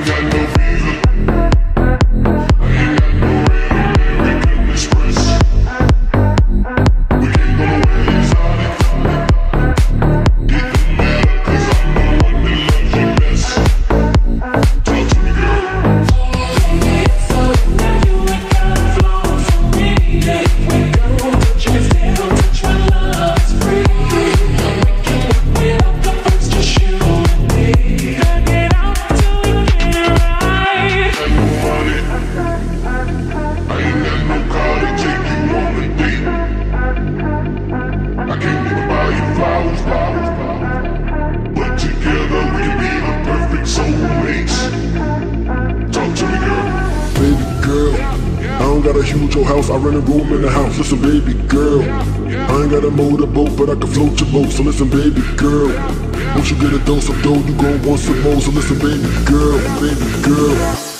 got no reason. got a huge old house, I rent a room in the house. Listen, baby girl, I ain't got a motorboat, but I can float your boat. So listen, baby girl, once you get a dose of dough, you gon' want some more. So listen, baby girl, baby girl.